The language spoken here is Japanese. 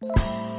you